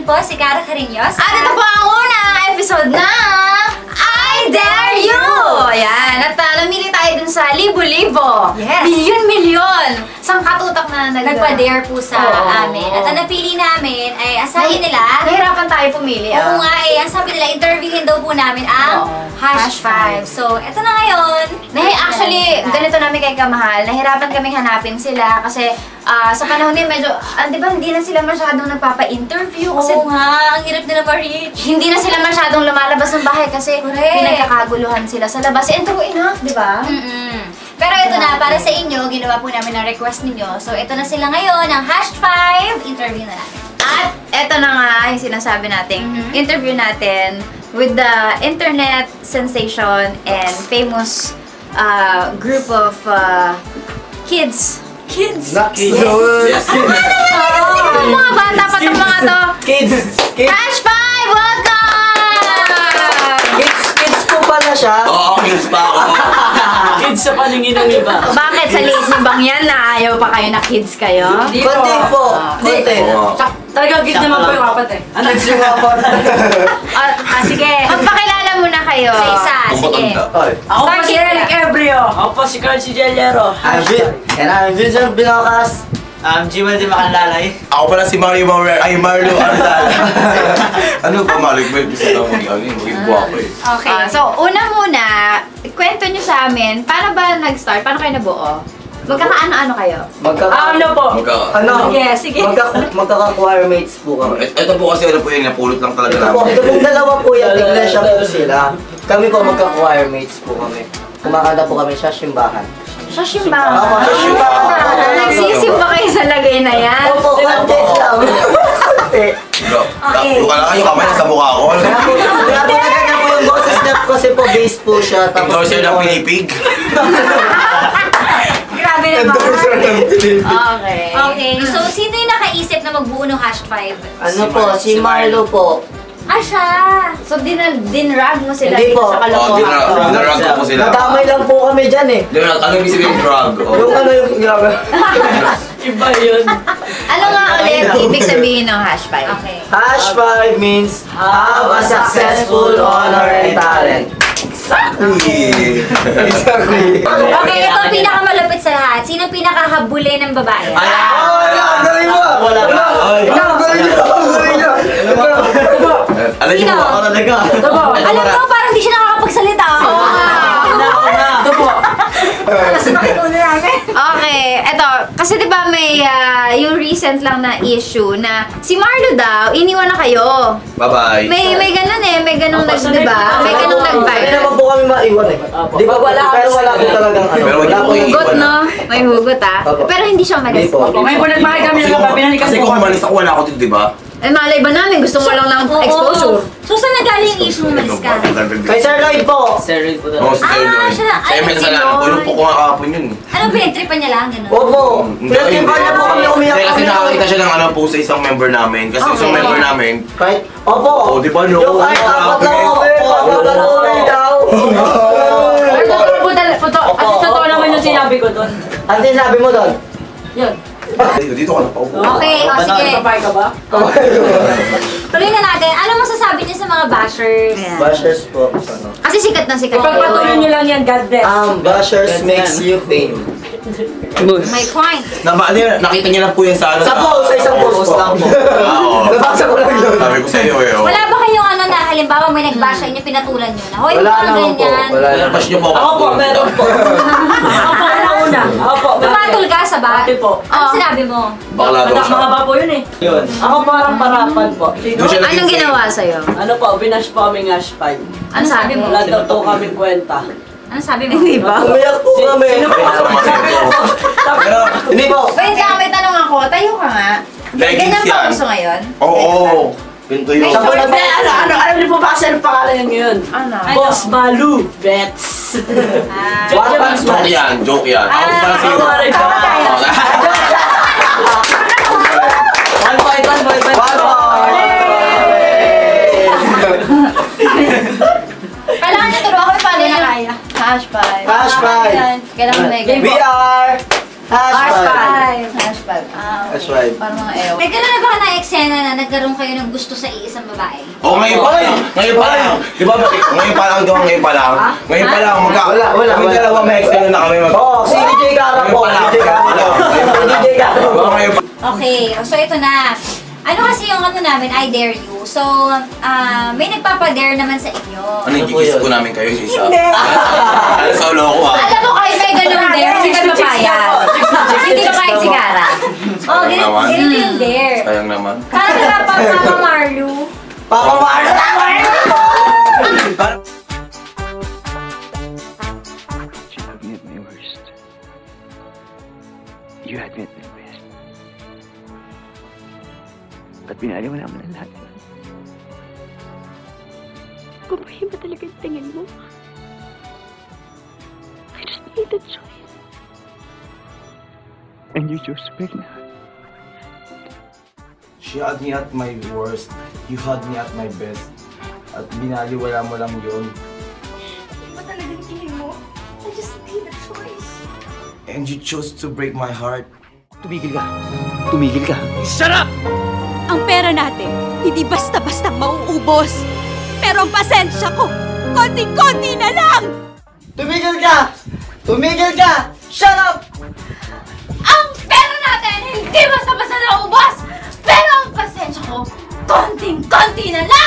naman po si Cara Cariños. At ito po ang unang episode na I Dare You! Ayan, at uh, namili tayo dun sa libo-libo. Yes. Milyon-milyon. Sang katutak na nag Nagpa-dare po sa Oo. amin. At ang napili namin ay, ang sabi nila, Nahirapan tayo pumili. Oo ah. nga eh, ang sabi nila, interviewin daw po namin ang Oo. hash Hash 5. So, eto na ngayon. Nahi, actually, ganito namin kay Kamahal, nahirapan kaming hanapin sila kasi ah, sa panahon din medyo, ah, di ba, hindi na sila masyadong nagpapa-interview kasi Oo nga, ang hirap nila ma-reach. hindi na sila masyadong lumalabas ng bahay kasi Correct. pinagkakaguluhan sila sa labas. And true enough, di ba? Mm-mm. Pero ito na, para sa inyo, ginawa po namin ang request ninyo. So, ito na sila ngayon, ang hash 5. Interview na natin. At eto na nga yung sinasabi nating Mhm. interview natin with the internet sensation and famous uh, group of uh, kids. Kids? Lucky. Yes. Yung mga bata pa itong mga to. Kids! Kids! Hash 5! Welcome! Kids! Kids po pala siya. Oo, kids pa ako. Kids sa paningin ng iba. Bakit sa liit ni Bang yan na ayaw pa kayo na kids kayo? Konti po. Konti. Oo. Talagang kids naman po yung apat eh. Ano? Kids yung ako. Ah, ah, sige. Magpakilala muna kayo. Sa isa, sige. Oy. Ako po Start si. Eric Ebrio. Ako po si Carl Cigellero. I'm Vin. And I'm Vincent Binakas. I'm Jimal Di Makanlalay. Ako pala si Mario Maurer. Ay, Marlo Artal. ano ba, Malik? May gusto na maging ano yun, maging guwapo eh. Okay. Ah, so, una muna, kwento nyo sa amin, paano ba nag-start? Paano kayo nabuo? Magkakaano-ano kayo? Magka... Ah, ano po? Magka... Ano? Sige, sige. Magka, magkaka-choir mates po kami. Et- Ito po kasi ano po yun, napulot lang talaga Ito po, namin. ito pong dalawa po yan, iglesia po sila. Kami po magka-choir mates po kami. Kumakanta po kami sa simbahan. Sa simbahan. Ako, sa simbahan. Ah, Nagsisimba kayo sa lagay na yan? Opo, konti lang. Konti. Bro, okay. ka lang yung kamay nasa mukha ko. Po, kaya po yung boses niya kasi po bass po siya. Endorser ng pinipig. Grabe naman. ng pinipig. Okay. Okay, so sino yung nakaisip na magbuo ng hash 5? Ano po, si Marlo po. Ah, siya! So, din dinrag mo sila Hindi dito po. sa Oh, kalokohan. dinarag ko po sila. Nadamay lang po kami dyan eh. Dinarag, ano yung sabihin drug? Yung Oh. ano yung grabe. Iba yun. Ano nga ulit ibig sabihin ng hash 5? Okay. Hash 5 means have a successful honor and talent. Exactly. Exactly. Okay, ito ang pinakamalapit sa lahat. Sino ang pinakahabuli ng babae? Ay, Oh, ang galing mo! Wala. Ay. Ang galing niya! Ang galing niya! Alam niyo po, ako talaga. Alam mo, parang di siya nakakapagsalita. Oo nga. Ito po. Okay, eto, kasi 'di ba may ah, yung recent lang na issue na si Marlo daw iniwan na kayo. Bye-bye. May may ganun eh, may ganung nag, 'di ba? May ganung Hindi nag-viral. naman po kami maiwan eh. Di ba wala Pero wala po talagang ano. Pero Wala po hindi yung Hugot no? May hugot ah. Opo. Pero hindi siya umalis. Hindi po. Ngayon po nagmahal kami Kasi ng kung, gabi. Pinanikan kasi kung umalis ako, wala ako dito, di ba? Eh malay ba namin gusto mo lang ng exposure. So, saan nagaling yung issue mo malis ka? Kay Sir Lloyd po. Sir Reed po Oo, si Ah, Tayo Lloyd. siya na- yung ay, may si kasalanan po. Lloyd. Yung po ko nga kahapon yun. Anong pinagtripan niya lang? Ganun? Opo. Hindi, Pinagtipan niya po kami umiyak Hindi, kasi kami. nakakita siya ng ano po sa isang member namin. Kasi isang Okay. member namin, Kahit, opo. Oh, di ba, no? Yung kahit apat lang kami, papagaloy daw. Ay, totoo po talaga. Totoo. At Opo, totoo opo, naman yung opo. sinabi ko doon. Ano sinabi mo doon? Yun. Dito ka na pa Okay, o sige. Papay ka ba? Tuloy na natin. Ano masasabi niyo sa mga bashers? Ayan. Bashers po. Ano? Kasi sikat na sikat. Ipagpatuloy niyo lang yan, God bless. Um, bashers makes you fame. My point. Na, ano nakita niya lang po yan sa ano. Sa post, sa isang post lang po. Ah, oo. Nabasa ko lang yun. Sabi ko sa iyo eh. oh. Wala ba kayong ano na halimbawa may nag-bash inyo, pinatulan nyo na? Hoy, Wala naman po. ganyan. Wala naman. Bash niyo po Ako po, meron po. Ako po, una-una. Ako po, Tumatol ka sa ba? Ate po. Ano Oh. sinabi mo? Bakla daw Anak siya. mga ba po yun eh. Yun. Ako parang parapan po. Doon siya naging Anong ginawa sa'yo? Ano po, binash po kaming hash five. Ano sabi mo? Wala daw to kaming kwenta. Ano sabi mo? Hindi ba? Umiyak po kami. Sino po? Pero, Hindi po. Wait lang, may tanong ako. Tayo ka nga. Leggings Ganyan ba yan. gusto ngayon? oo. Pinto yun. Siya po nag- Hindi, ano, ano, alam niyo po ba kasi anong pangalan niya ngayon? Ano? Boss Balu. Bets. Joke What? lang, Joke yan, joke yan. Ako Ah, pala si... Ako rin Tawa tayo. One point, one point, one point. Kailangan niyo turuan ko paano na yung kaya. hash five. Hash five. Kailangan may We are Hash five. five. Hash five. Hash five. Parang mga ewan. May gano'n na ba ka na eksena na nagkaroon kayo ng gusto sa iisang babae? Oh, ngayon pa lang. Ngayon pa lang. Di ba, ngayon pa lang, di ba, ngayon pa lang. Ngayon pa lang, magka... Wala, wala, Kami wala. dalawa may extend na kami mag... Oo, si DJ Gara po. DJ Gara. DJ Gara. Baka. Okay, so ito na. Ano kasi yung ano namin, I dare you. So, ah, may nagpapa-dare naman sa inyo. Ano yung Ano yun? ko namin kayo sa isa? Hindi! Ano sa ulo ko ah? Alam mo kayo may ganung dare, hindi ka papayag. Hindi ko kahit sigara. Oh, ganito, naman. ganito yung dare. Sayang naman. Parang dapat Mama Marlu. Papa Marlo. You admit my worst. You admit my best. Ba't pinaliwala mo na lahat yun? Babae ba talaga yung tingin mo? I just made a choice. And you chose to She had me at my worst. You had me at my best. At binaliwala mo lang yun. Ba talaga yung tingin mo? I just made a choice. And you chose to break my heart. Tumigil ka! Tumigil ka! Ang pera natin, hindi basta-basta mauubos. Pero ang pasensya ko, konting-konti na lang! Tumigil ka! Tumigil ka! Shut up! Ang pera natin, hindi basta-basta naubos! Pero ang pasensya ko, konting-konti na lang!